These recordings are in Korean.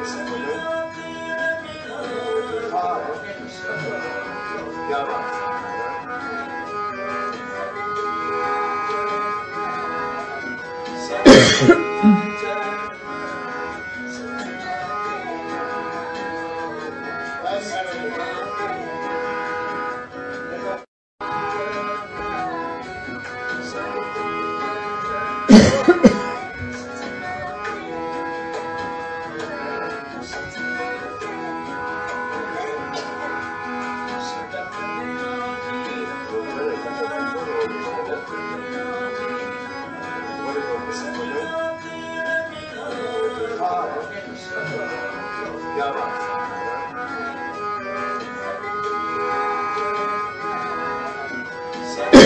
Yeah.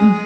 嗯。